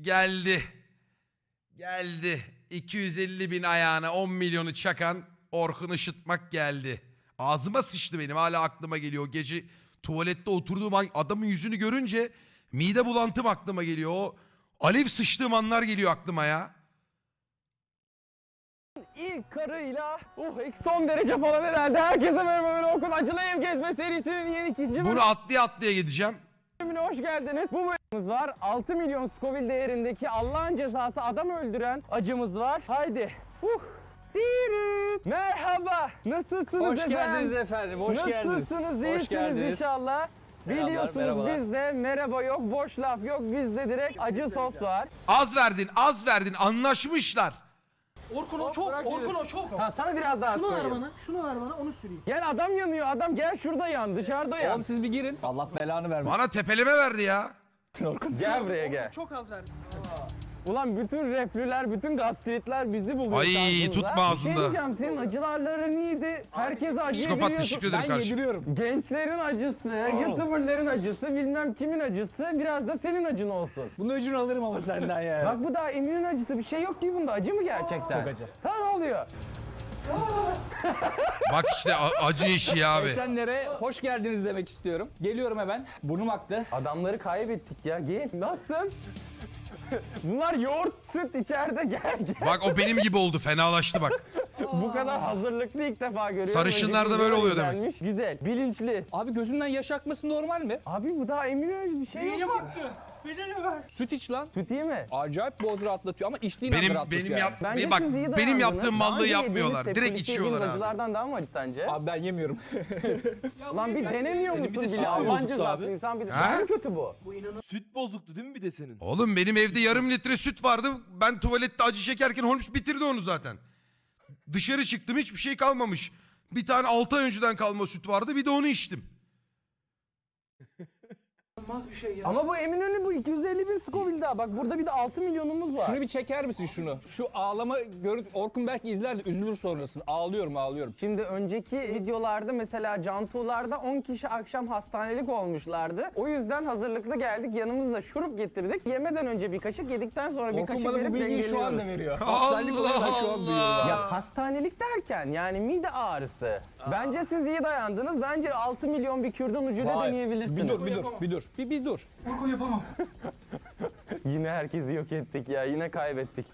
Geldi. Geldi. 250 bin ayağına 10 milyonu çakan Orkun Işıtmak geldi. Ağzıma sıçtı benim hala aklıma geliyor. O Gece tuvalette oturduğum an adamın yüzünü görünce mide bulantım aklıma geliyor. O alev sıçtığım anlar geliyor aklıma ya. İlk karıyla uh eksi 10 derece falan herhalde. Herkese merhaba ben Orkun. Acılı Ev Gezme serisinin yeni ikinci Bunu atlaya atlaya gideceğim. Bölümüne hoş geldiniz. Bu bölümümüz var. 6 milyon Scoville değerindeki Allah'ın cezası adam öldüren acımız var. Haydi. Uh. Merhaba. Nasılsınız Hoş efendim? geldiniz efendim, hoş geldiniz. Nasılsınız? Hoş İyisiniz geldiniz. inşallah. Biliyorsunuz merhabalar. bizde merhaba yok, boş laf yok. Bizde direkt acı sos var. Az verdin az verdin anlaşmışlar. Orkun o çok, Orkun o çok. Ha, sana biraz daha Şunu ver bana, şunu ver bana, onu süreyim. Gel adam yanıyor. Adam gel şurada yan, dışarıda yan. Oğlum siz bir girin. Allah belanı vermesin Bana tepeleme verdi ya. Orkun. Gel buraya gel. Çok az verdim. Ulan bütün reflüler, bütün gastritler bizi buluyor. Ay, tutma şey ağzında. diyeceğim, senin acılarların iyiydi. Herkese acı Psikopat teşekkür ederim Ben kardeşim. yediriyorum. Gençlerin acısı, youtuberlerin acısı, bilmem kimin acısı biraz da senin acın olsun. Bunu öcünü alırım ama senden yani. Bak bu da Emin'in acısı bir şey yok ki bunda. Acı mı gerçekten? Çok acı. Sana ne oluyor? Bak işte acı işi abi. Esenlere hoş geldiniz demek istiyorum. Geliyorum hemen. Burnum aktı. Adamları kaybettik ya. Gel. Nasılsın? Bunlar yoğurt, süt içeride gel gel. Bak o benim gibi oldu fenalaştı bak. Bu kadar hazırlıklı ilk defa görüyorum. Sarışınlar da Önceki böyle oluyor demek. izlenmiş. Güzel, bilinçli. Abi gözünden yaş akması normal mi? Abi bu daha emin öyle bir şey Benim yok. hakkı. Benim ver. Süt iç lan. Süt iyi mi? Acayip boz rahatlatıyor ama içtiğin Benim rahatlatıyor benim yani. yap Bence bak siz iyi benim yaptığım Daha mallığı önce yapmıyorlar. yediğiniz Direkt içiyorlar yediğiniz abi. acılardan daha mı acı sence? Abi ben yemiyorum. Lan bir denemiyor Senin bir musun de bile? Allah'ın bozuktu cezası abi. insan bir de. Ha? Daha mı kötü bu? Süt bozuktu değil mi bir de senin? Oğlum benim evde yarım litre süt vardı. Ben tuvalette acı çekerken Holmes bitirdi onu zaten. Dışarı çıktım hiçbir şey kalmamış. Bir tane 6 ay önceden kalma süt vardı bir de onu içtim. Olmaz bir şey ya. Ama bu Eminönü bu 250 bin Scoville daha. Bak burada bir de 6 milyonumuz var. Şunu bir çeker misin şunu? Şu ağlama görüntü Orkun belki izler de üzülür sonrasında. Ağlıyorum ağlıyorum. Şimdi önceki videolarda mesela Cantu'larda 10 kişi akşam hastanelik olmuşlardı. O yüzden hazırlıklı geldik. Yanımızda şurup getirdik. Yemeden önce bir kaşık, yedikten sonra bir Orkun kaşık bana verip bu bilgiyi şu anda dengeliyoruz. veriyor. Allah Hastanelik olayı ben şu an duyuyorum. Allah. Ya hastanelik derken yani mide ağrısı. Bence siz iyi dayandınız. Bence 6 milyon bir kürdan ucuyla deneyebilirsiniz. Bir dur bir dur bir dur. Bir dur. Orkun yapamam. Yine herkesi yok ettik ya. Yine kaybettik.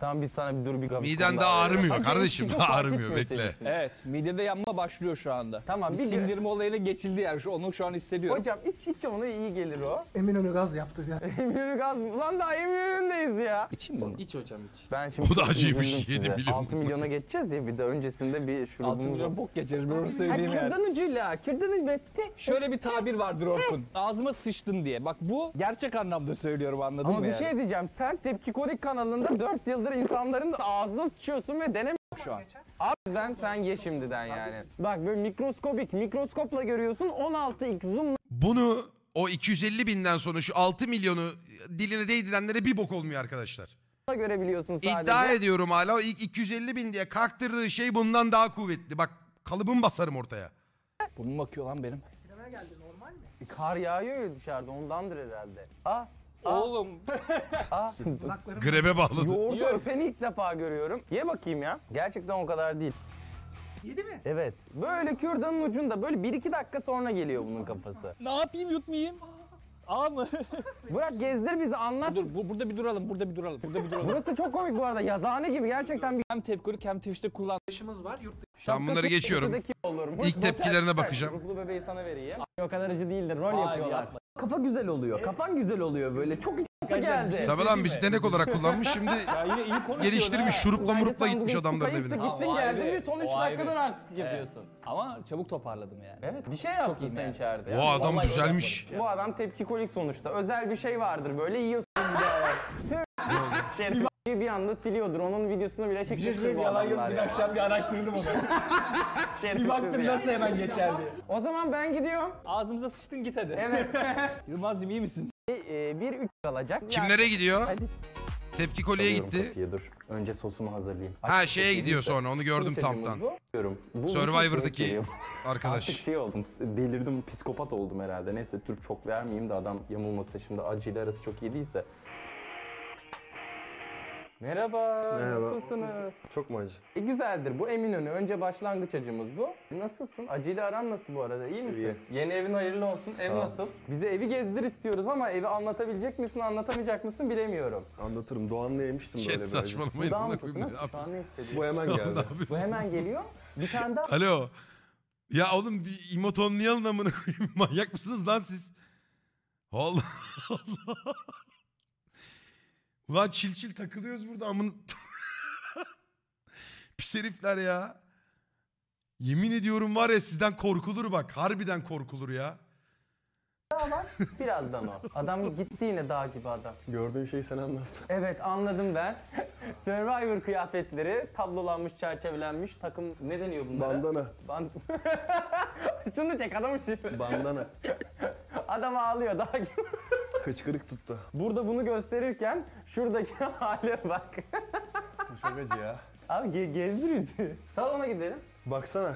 Tamam biz sana bir dur bir kapı. Miden daha ağrımıyor kardeşim daha ağrımıyor bekle. Evet midede yanma başlıyor şu anda. Tamam, bir bir- sindirme olayıyla geçildi yani. Şu, onu şu an hissediyorum. Hocam iç iç onu iyi gelir o. Eminönü gaz yaptı ya. Eminönü gaz. Ulan daha Eminönü'ndeyiz ya. İçeyim bunu. İç hocam iç. Ben şimdi O da acıymış, üzüldüm yedi size. milyon. 6 milyona geçeceğiz ya bir de öncesinde bir Altı şurubumuz var. milyon bok geçeriz ben onu söyleyeyim yani. kürdan ucuyla. Kürdan ucuyla. Şöyle bir tabir vardır Orkun. Ağzıma sıçtın diye. Bak bu gerçek anlamda söylüyorum anladın Ama mı bir yani? şey diyeceğim. Sen Tepki Kolik kanalında 4 yıldır insanların ağzına sıçıyorsun ve denemiyorsun. şu an. Abi sen, sen ye şimdiden yani. Bak böyle mikroskopik, mikroskopla görüyorsun 16x zoomla Bunu o 250 binden sonra şu 6 milyonu diline değdirenlere bir bok olmuyor arkadaşlar. görebiliyorsun sadece. İddia ediyorum hala o ilk 250 bin diye kaktırdığı şey bundan daha kuvvetli. Bak kalıbımı basarım ortaya. Burnum bakıyor lan benim. Bir Kar yağıyor ya dışarıda ondandır herhalde. Ah, Oğlum. ah. Grebe bağladı. Yoğurdu öpeni ilk defa görüyorum. Ye bakayım ya. Gerçekten o kadar değil. Yedi mi? Evet. Böyle kürdanın ucunda böyle 1-2 dakika sonra geliyor bunun kafası. ne yapayım yutmayayım? Aa mı? Bırak gezdir bizi anlat. Dur bu, burada bir duralım. Burada bir duralım. Burada bir duralım. Burası çok komik bu arada. Yazıhane gibi gerçekten bir hem tepkolik hem Twitch'te kullan. Yaşımız var yurt Ben bunları geçiyorum. İlk tepkilerine bakacağım. Ruhlu bebeği sana vereyim. O kadar acı değildir. Rol Hayır, yapıyorlar. yapma. Kafa güzel oluyor. Kafan güzel oluyor böyle. Çok iyi bir geldi. şey Tabii lan biz denek olarak kullanmış şimdi Ya yine iyi konuşuyor geliştirmiş şurupla Bence murupla sen gitmiş bugün adamların kayıptı, evine. Gittin o geldin ayrı, bir son 3 o ayrı. dakikadan artistik yapıyorsun. Ama çabuk toparladım yani. Evet bir şey yaptın iyiyim sen yani. içeride. O adam düzelmiş. Bu adam tepki kolik sonuçta. Özel bir şey vardır böyle yiyorsun bir de. Şerif bir anda siliyordur. Onun videosunu bile çekmiştir bu adamlar ya. bir araştırdım onu. Şerefsiz ya. hemen geçerdi. O zaman ben gidiyorum. Ağzımıza sıçtın git hadi. Evet. Yılmaz'cığım iyi misin? Ee, bir üç kalacak. Kimlere gidiyor? Hadi. Tepki kolye Alıyorum gitti. kapıyı, dur. Önce sosumu hazırlayayım. Ha şeye gidiyor sonra onu gördüm tamptan. acımız bu. Diyorum. Bu Survivor'daki bir Artık arkadaş. şey oldum, delirdim, psikopat oldum herhalde. Neyse Türk çok vermeyeyim de adam yamulması şimdi acıyla arası çok iyi değilse. Merhaba, Merhaba. nasılsınız? Çok mu acı? E, güzeldir. Bu Eminönü. Önce başlangıç acımız bu. Nasılsın? Acıyla aran nasıl bu arada? İyi misin? Yeni evin hayırlı olsun. Ev ol. nasıl? Bize evi gezdir istiyoruz ama evi anlatabilecek misin, anlatamayacak mısın bilemiyorum. Anlatırım. Doğan'la yemiştim Chat böyle bir acı. saçmalamayın. Amına koyayım, ne Nasıl? Şu an yapıyorsun? ne hissediyorsun? Bu hemen Ne geldi. yapıyorsun? Bu hemen geliyor. Bir tane daha. Alo. Ya oğlum bir emotonlayalım amına koyayım. Manyak mısınız lan siz? Allah Allah. Ulan çil çil takılıyoruz burada amına. Pis herifler ya. Yemin ediyorum var ya sizden korkulur bak. Harbiden korkulur ya. Birazdan o. Adam gitti yine dağ gibi adam. Gördüğün şeyi sen anlatsın. Evet anladım ben. Survivor kıyafetleri, tablolanmış, çerçevelenmiş takım ne deniyor bunlara? Bandana. Band... Şunu çek adamı şu. Bandana. Adam ağlıyor dağ gibi. Kıçkırık tuttu. Burada bunu gösterirken şuradaki hale bak. Bu çok acı ya. Abi ge gezdir bizi. Salona gidelim. Baksana.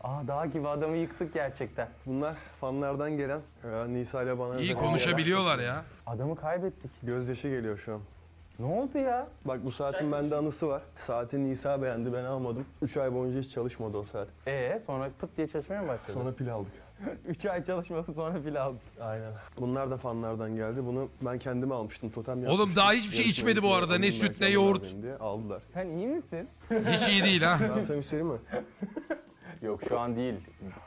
Aa dağ gibi adamı yıktık gerçekten. Bunlar fanlardan gelen. Ya, Nisa ile bana İyi özel konuşabiliyorlar ya. Adamı kaybettik. Gözyaşı geliyor şu an. Ne oldu ya? Bak bu saatin bende anısı var. Saati Nisa beğendi ben almadım. 3 ay boyunca hiç çalışmadı o saat. Ee sonra pıt diye çalışmaya mı başladı? Sonra pil aldık. 3 ay çalışmadı sonra pil aldı. Aynen. Bunlar da fanlardan geldi. Bunu ben kendime almıştım. Totem yapmıştım. Oğlum daha hiçbir şey içmedi bu arada. Ne süt, ne yoğurt. Diye. Aldılar. Sen iyi misin? Hiç iyi değil ha. Ben sana bir söyleyeyim mi? Yok şu an değil.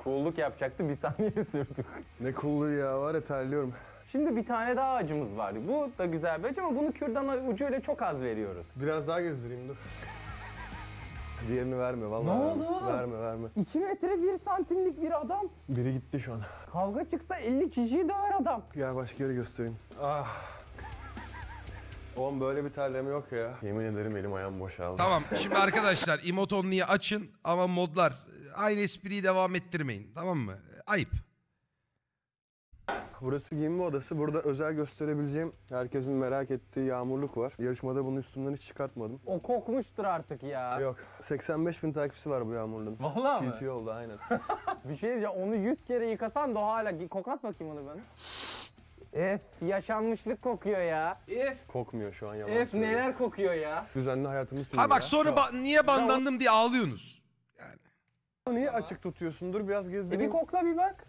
Cool'luk yapacaktı bir saniye sürdük. Ne coolluğu ya var ya terliyorum. Şimdi bir tane daha acımız var. Bu da güzel bir acı ama bunu kürdan ucuyla çok az veriyoruz. Biraz daha gezdireyim dur. Diğerini verme vallahi. Ne verme. oldu oğlum? Verme verme. 2 metre 1 santimlik bir adam. Biri gitti şu an. Kavga çıksa 50 kişiyi döver adam. Gel başka yere göstereyim. Ah. Oğlum böyle bir terleme yok ya. Yemin ederim elim ayağım boşaldı. Tamam şimdi arkadaşlar emotonluyu açın ama modlar aynı espriyi devam ettirmeyin. Tamam mı? Ayıp. Burası giyinme odası. Burada özel gösterebileceğim herkesin merak ettiği yağmurluk var. Yarışmada bunu üstümden hiç çıkartmadım. O kokmuştur artık ya. Yok. 85 bin takipçisi var bu yağmurluğun. Vallahi mı? TT oldu aynen. Bir şey diyeceğim onu 100 kere yıkasan da hala koklat bakayım onu bana. Ef yaşanmışlık kokuyor ya. Ef, Kokmuyor şu an yalan ef neler kokuyor ya. Düzenli hayatımı sildim Ha bak ya. sonra ba- niye bandandım diye ağlıyorsunuz. Niye açık tutuyorsun? Dur biraz E bir gezdireyim. kokla bir bak.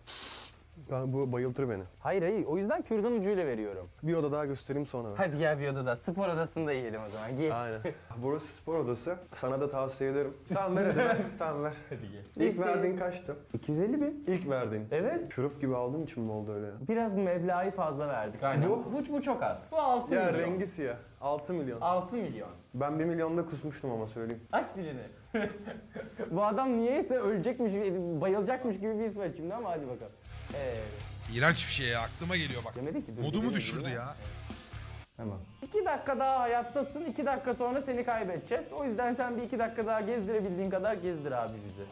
Ben, bu bayıltır beni. Hayır hayır o yüzden kürdan ucuyla veriyorum. Bir oda daha göstereyim sonra. Hadi gel bir odada spor odasında yiyelim o zaman. Gel. Aynen. Burası spor odası. Sana da tavsiye ederim. Tamam ver hadi ver. tamam ver. Hadi gel. İlk verdiğin kaçtı? 250 bin. İlk verdiğin. Evet. Şurup gibi aldığın için mi oldu öyle? Biraz meblağı fazla verdik. Aynen. Bu? Bu, bu çok az. Bu 6 Ya milyon. rengi siyah. 6 milyon. 6 milyon. Ben 1 milyonda kusmuştum ama söyleyeyim. Aç dilini. bu adam niyeyse ölecekmiş, bayılacakmış gibi bir his var şimdi ama hadi bakalım. Evet. İğrenç bir şey ya aklıma geliyor bak. Demedi ki. dur, Modumu düşürdü ya. Tamam. İki dakika daha hayattasın, iki dakika sonra seni kaybedeceğiz. O yüzden sen bir iki dakika daha gezdirebildiğin kadar gezdir abi bizi.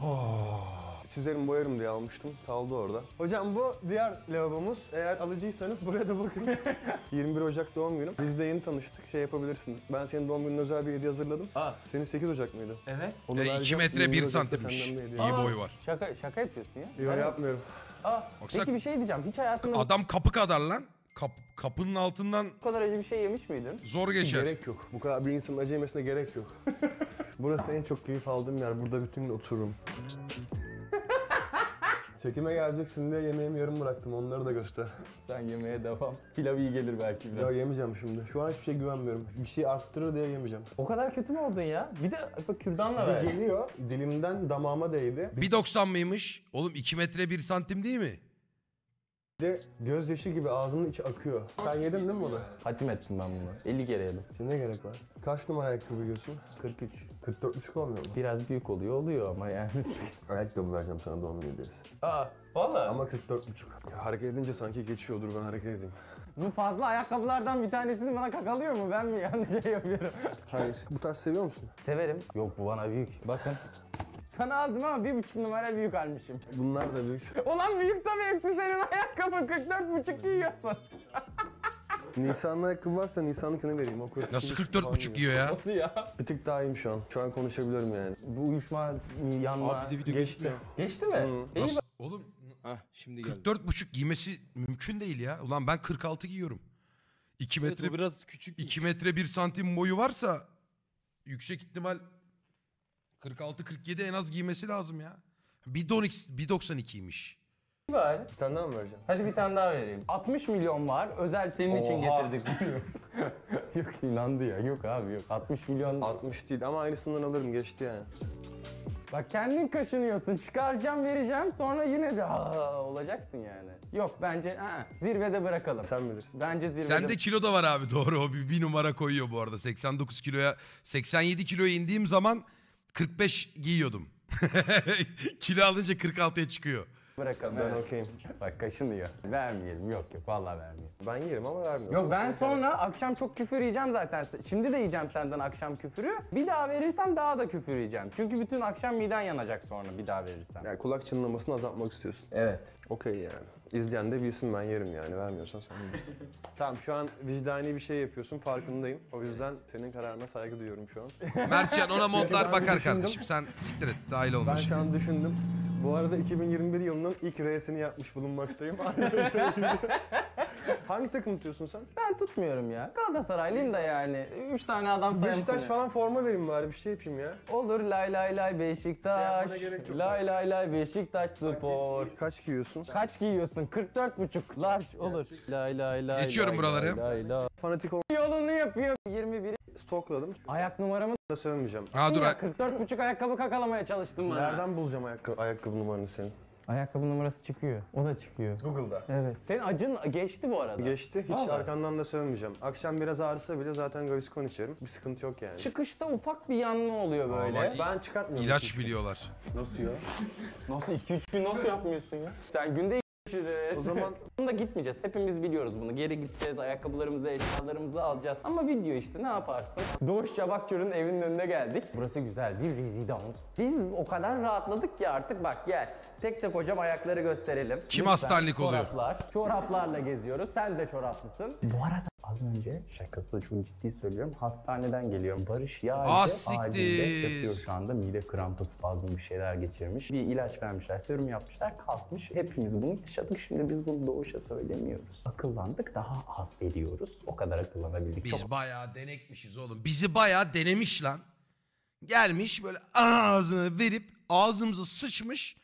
Çizerim boyarım diye almıştım. Kaldı orada. Hocam bu diğer lavabomuz. Eğer alıcıysanız buraya da bakın. 21 Ocak doğum günüm. Biz de yeni tanıştık. Şey yapabilirsin. Ben senin doğum gününe özel bir hediye hazırladım. Aa. Senin 8 Ocak mıydı? Evet. Onu E, 2 vereceğim. metre 21 1 Ocak'ta santimmiş. senden bir İyi boyu var. Şaka, şaka yapıyorsun ya. Yok yapmıyorum. Aa, Baksana- peki bir şey diyeceğim. Hiç hayatında Adam kapı kadar lan. Kap, kapının altından bu kadar acı bir şey yemiş miydin? zor geçer. Gerek yok. Bu kadar bir insanın acı yemesine gerek yok. Burası en çok keyif aldığım yer. Burada bütün gün otururum. Çekime geleceksin diye yemeğimi yarım bıraktım. Onları da göster. Sen yemeğe devam. Pilav iyi gelir belki biraz. Ya yemeyeceğim şimdi. Şu an hiçbir şey güvenmiyorum. Bir şey arttırır diye yemeyeceğim. O kadar kötü mü oldun ya? Bir de bak kürdanla Bir ver. geliyor, dilimden damağıma değdi. 1.90 mıymış? Oğlum 2 metre 1 santim değil mi? Bir de gözyaşı gibi ağzımın içi akıyor. Sen yedin değil mi bunu? Hatim ettim ben bunu. 50 kere yedim. Şimdi ne gerek var? Kaç numara ayakkabı giyiyorsun? 43. 44,5 olmuyor mu? Biraz büyük oluyor oluyor ama yani. Ayakkabı vereceğim sana doğum günü hediyesi. Aa valla. Ama 44,5. Ya hareket edince sanki geçiyordur ben hareket edeyim. Bu fazla ayakkabılardan bir tanesini bana kakalıyor mu? Ben mi yanlış şey yapıyorum? Hayır. Bu tarz seviyor musun? Severim. Yok bu bana büyük. Bakın. Sana aldım ama bir buçuk numara büyük almışım. Bunlar da büyük. Ulan büyük tabii hepsi senin ayakkabın 44 buçuk giyiyorsun. Nisan'ın ayakkabı varsa Nisan'ınkini vereyim. O 42 Nasıl falan 44,5 giyiyor ya? Nasıl ya? Bir tık daha iyiyim şu an. Şu an konuşabilirim yani. Bu uyuşma, yanma. Abi bize video Geçti. geçti. Geçti mi? İyi Nasıl? Oğlum Hah şimdi geldi. 44,5 giymesi mümkün değil ya. Ulan ben 46 giyiyorum. 2 Evet, metre bu biraz küçük. 2 metre 1 santim boyu varsa yüksek ihtimal 46-47 en az giymesi lazım ya. 1.12 1.92'ymiş. Var. Bir tane daha mı vereceksin? Hadi bir tane daha vereyim. 60 milyon var. Özel senin için Oha. getirdik. yok inandı ya. Yok abi yok. 60 milyon. 60 değil ama aynısından alırım geçti yani. Bak kendin kaşınıyorsun. Çıkaracağım vereceğim. Sonra yine de "Aa" olacaksın yani. Yok bence aa, zirvede bırakalım. Sen bilirsin. Bence zirvede. Sende kilo da var abi doğru o bir, bir numara koyuyor bu arada. 89 kiloya 87 kiloya indiğim zaman 45 giyiyordum. kilo alınca 46'ya çıkıyor. bırakalım. Ben okeyim. Bak kaşınıyor. Vermeyelim. Yok yok vallahi vermeyelim. Ben yerim ama vermiyorum. Yok ben sonra akşam çok küfür yiyeceğim zaten. Şimdi de yiyeceğim senden akşam küfürü. Bir daha verirsem daha da küfür yiyeceğim. Çünkü bütün akşam miden yanacak sonra bir daha verirsem. Yani kulak çınlamasını azaltmak istiyorsun. Evet. Okey yani. İzleyen de bilsin ben yerim yani. Vermiyorsan sen bilirsin. tamam şu an vicdani bir şey yapıyorsun farkındayım. O yüzden senin kararına saygı duyuyorum şu an. Mertcan ona montlar ben bakar düşündüm. kardeşim. Sen siktir et dahil Ben olma. şu an düşündüm. Bu arada 2021 yılının ilk R'sini yapmış bulunmaktayım. Hangi takım tutuyorsun sen? Ben tutmuyorum ya. Galatasaraylıyım da yani. Üç tane adam saymışsın. Beşiktaş falan forma vereyim bari bir şey yapayım ya. Olur lay lay lay Beşiktaş. Yapmana gerek yok. Lay lay lay Beşiktaş spor. Kaç giyiyorsun? Kaç giyiyorsun? 44 buçuk. Large olur. Lay lay lay. Geçiyorum lay, buraları. Lay lay. Fanatik ol Yolunu yapıyor. 21. stokladım. Ayak numaramı Da sövmeyeceğim. Ha dur. ya 44 buçuk ayakkabı kakalamaya çalıştım bana. Nereden bulacağım ayakkabı, ayakkabı numaranı senin? Ayakkabı numarası çıkıyor. O da çıkıyor. Google'da. Evet. Senin acın geçti bu arada. Geçti. Hiç Vallahi. arkandan da sövmeyeceğim. Akşam biraz ağrısa bile zaten Gaviscon içerim. Bir sıkıntı yok yani. Çıkışta ufak bir yanma oluyor böyle. Vallahi Ben çıkartmıyorum. İlaç hiç. biliyorlar. Nasıl ya? Nasıl 2-3 gün nasıl yapmıyorsun ya? Sen günde görüşürüz. O zaman Bunu da gitmeyeceğiz. Hepimiz biliyoruz bunu. Geri gideceğiz, ayakkabılarımızı, eşyalarımızı alacağız. Ama video işte ne yaparsın? Doğuş Çabakçı'nın evinin önüne geldik. Burası güzel bir rezidans. Biz o kadar rahatladık ki artık bak gel. Tek tek hocam ayakları gösterelim. Kim hastanelik oluyor? Çoraplar. Çoraplarla geziyoruz. Sen de çoraplısın. Bu arada az önce şakası çok ciddi söylüyorum. Hastaneden geliyorum. Barış Yağcı Ah, acilde siktir. yatıyor şu anda. Mide krampı, spazmı bir şeyler geçirmiş. Bir ilaç vermişler, serum yapmışlar, kalkmış. Hepimiz bunu yaşadık. Şimdi biz bunu Doğuş'a söylemiyoruz. Akıllandık, daha az veriyoruz. O kadar akıllanabildik. Biz Çok bayağı denekmişiz oğlum. Bizi bayağı denemiş lan. Gelmiş böyle ağzını verip ağzımıza sıçmış.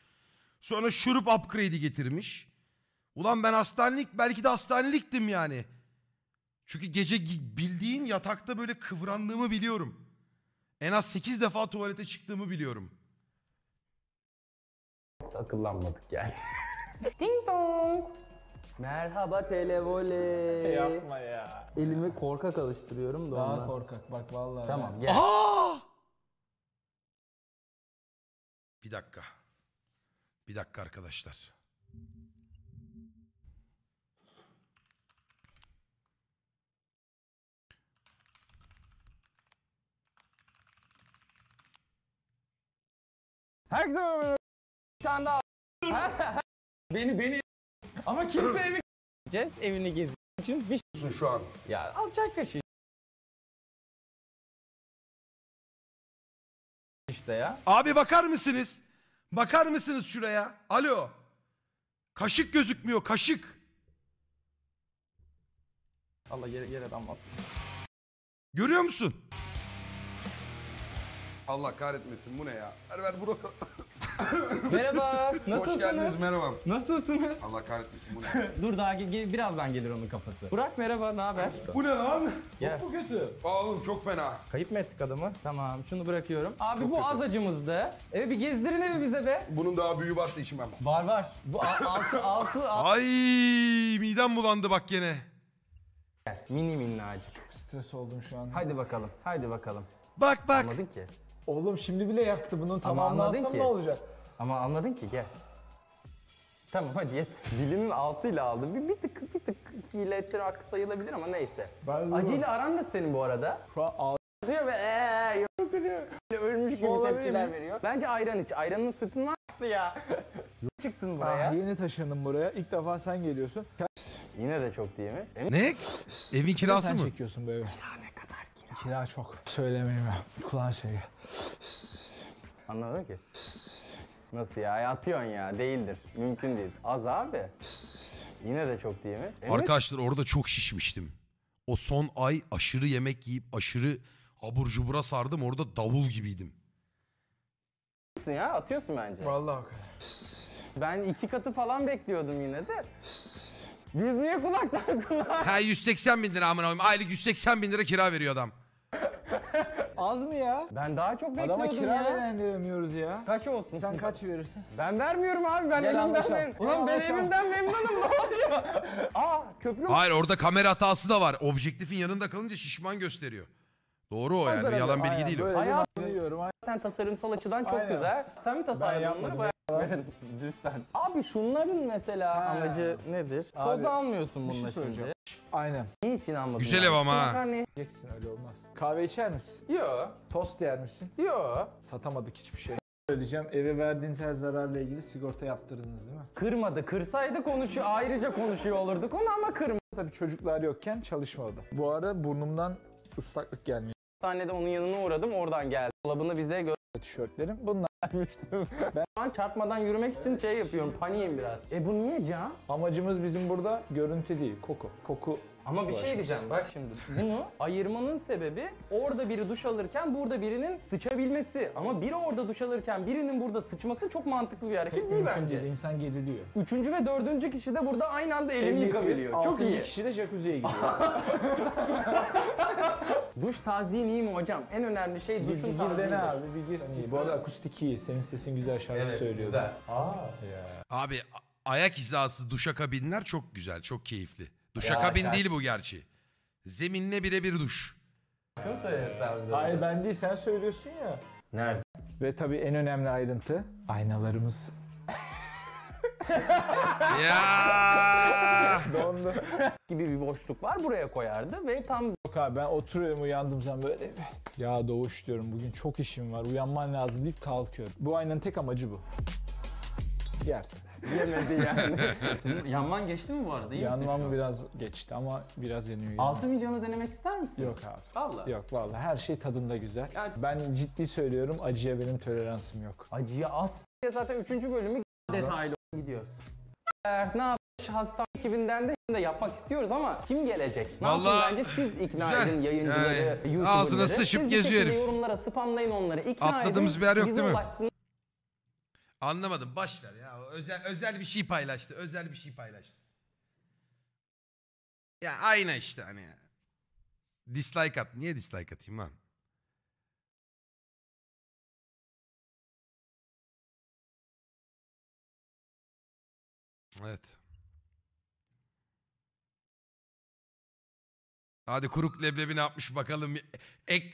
Sonra şurup upgrade'i getirmiş. Ulan ben hastanelik belki de hastaneliktim yani. Çünkü gece bildiğin yatakta böyle kıvrandığımı biliyorum. En az 8 defa tuvalete çıktığımı biliyorum. akıllanmadık yani. Ding dong. Merhaba televole. Yapma ya. Elimi korkak alıştırıyorum da Daha ondan. korkak bak vallahi. Tamam gel. Aa! Bir dakika. Bir dakika arkadaşlar. Herkese merhaba. Bir tane daha. beni beni ama kimse evi Gideceğiz, evini gezeceğiz. için bir Şu an. ya alçak kaşı işte ya. Abi bakar mısınız? Bakar mısınız şuraya? Alo. Kaşık gözükmüyor kaşık. Allah yere yere damlatsın. Görüyor musun? Allah kahretmesin bu ne ya? Ver ver bunu. Merhaba. Hoş Nasılsınız? geldiniz merhaba. Nasılsınız? Allah kahretmesin bu ne? Dur daha ge- ge- birazdan gelir onun kafası. Burak merhaba, ne haber? bu ne lan? Gel. Bu kötü. Aa, Oğlum çok fena. Kayıp mı ettik adamı? Tamam, şunu bırakıyorum. Abi Çok bu kötü. az acımızdı. Evet bir gezdirin evi bize be. Bunun daha büyüğü varsa içmem. Var var. Bu a- altı altı altı. Ay midem bulandı bak gene. Mini minnacık. Stres oldum şu an. Haydi bakalım. Haydi bakalım. Bak bak. Anladın ki. Oğlum şimdi bile yaktı bunun anladın alsam ki. ne olacak? Ama anladın ki gel. Tamam hadi yet. Dilinin altıyla aldım. Bir, bir tık bir tık hile ettir hakkı sayılabilir ama neyse. Ben Acıyla aran da senin bu arada. Şu an ağ- Diyor ve eee yok diyor. Böyle Ölmüş gibi olabilir tepkiler mi? veriyor. Bence ayran iç. Ayranın sütün var ya. Çıktın buraya. Ah, yeni taşındım buraya. İlk defa sen geliyorsun. Yine de çok değil mi? Emin Ne? Evin kirası sen mı? çekiyorsun bu evi. Kira çok. Söylemeyeyim ya. Kulağın söyle. Anladın ki. Nasıl ya? Atıyorsun ya. Değildir. Mümkün değil. Az abi. Yine de çok değil mi? Emin Arkadaşlar orada çok şişmiştim. O son ay aşırı yemek yiyip aşırı Abur cubura sardım orada davul gibiydim. ya atıyorsun bence. Vallahi o kadar. Ben iki katı falan bekliyordum yine de. Biz niye kulaktan kulağa? Ha 180 bin lira amına koyayım. Aylık 180 bin lira kira veriyor adam. Az mı ya? Ben daha çok bekliyordum Adama kira ya. veremiyoruz ya. Kaç olsun? Sen kaç verirsin? Ben vermiyorum abi ben Gel elimden anlaşalım. Ulan ben anlaşalım. evimden memnunum ne oluyor? Aa köprü Hayır orada kamera hatası da var. Objektifin yanında kalınca şişman gösteriyor. Doğru o yani. Yalan bilgi Aynen, değil o. Böyle Ayağı- bir yiyorum. zaten tasarımsal açıdan çok Aynen. güzel. Sen mi tasarladın yapmadım bunu? Lütfen. Abi şunların mesela Ha. amacı nedir? Abi, Toz almıyorsun bir şey bununla söyleyeceğim. şimdi. Aynen. Niçin almadın? Güzel ev ama ha. Makarna- Yiyeceksin öyle olmaz. Kahve içer misin? Yo. Tost yer misin? Yo. Satamadık hiçbir şey. Söyleyeceğim eve verdiğiniz her zararla ilgili sigorta yaptırdınız değil mi? Kırmadı. Kırsaydı konuşuyor, ayrıca konuşuyor olurduk onu ama kırmadı. Tabii çocuklar yokken çalışmadı. Bu arada burnumdan ıslaklık gelmiyor Sahnede onun yanına uğradım, oradan geldi. Dolabını bize gö- tişörtlerim. Bunlar ben şu an çarpmadan yürümek için şey yapıyorum, paniğim biraz. E bu niye can? amacımız bizim burada görüntü değil, koku. Koku Ama bir şey diyeceğim bak şimdi. Bunu ayırmanın sebebi orada biri duş alırken burada birinin sıçabilmesi. Ama biri orada duş alırken birinin burada sıçması çok mantıklı bir hareket değil mümkün bence. değil. İnsan geriliyor. Üçüncü ve dördüncü kişi de burada aynı anda elini yıkabiliyor. Çok iyi. kişi de jacuzziye gidiyor. Duş taziyen iyi mi hocam? En önemli şey bir, duşun bir gir taziğidir. dene abi, bir gir. Bu arada akustik iyi. Senin sesin güzel şarkı söylüyor. güzel. Aa. Abi a- ayak hizası duşakabinler çok güzel, çok keyifli. Duşakabin Ya, değil bu gerçi. Zeminle birebir duş. Sakın söylesem de. Hayır ben değil sen söylüyorsun ya. Nerede? Ve tabii en önemli ayrıntı aynalarımız. Ya. Dondu. gibi bir boşluk var buraya koyardı ve tam Yok abi ben oturuyorum uyandığım zaman böyle ya Doğuş diyorum bugün çok işim var uyanman lazım deyip kalkıyorum. Bu aynanın tek amacı bu. Yersin. Yemedi yani. Yanman geçti mi bu arada? İyi misin şu Yanmam an? biraz geçti ama biraz yanıyor. yine. 6 milyonu denemek ister misin? Yok abi. Valla. Yok vallahi her şey tadında güzel. Yani- Ben ciddi söylüyorum acıya benim toleransım yok. Acıya az. Zaten 3. bölümü detaylı gidiyoruz. Ee, ne yapmış hasta ekibinden de şimdi yapmak istiyoruz ama kim gelecek? Ne Vallahi bence siz ikna güzel. edin yayıncıları, Yani YouTuber'ları. ağzına sıçıp Siz bir geziyor şekilde herif. Yorumlara spamlayın onları. İkna Atladığımız edin, bir yer yok bize değil mi? ulaşsın. Anlamadım. Baş ver ya. Özel özel bir şey paylaştı. Özel bir şey paylaştı. Ya ayna işte hani. Dislike at. Niye dislike atayım lan? Evet. Hadi kuruk leblebi ne yapmış bakalım. Ek,